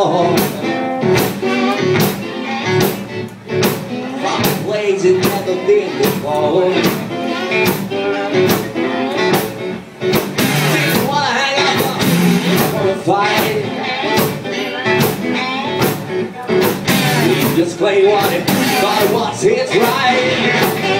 door Find ways never been before. Didn't wanna hang out, wanna fight. Just play what it, I what's it's right.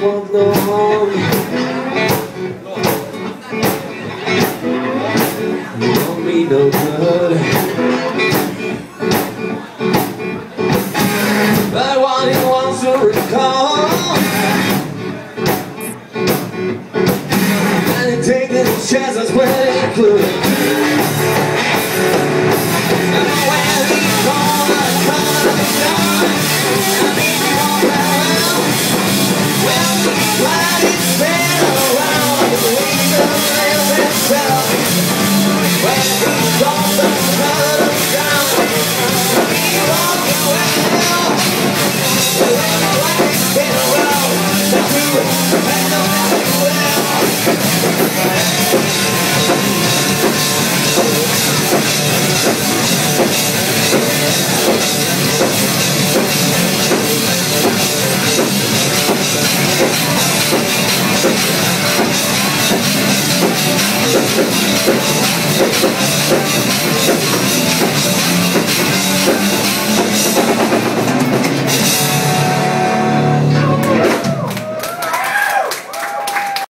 Want no harm You don't mean no good. But what he wants to recall. And he taking chances when he could the